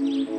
Música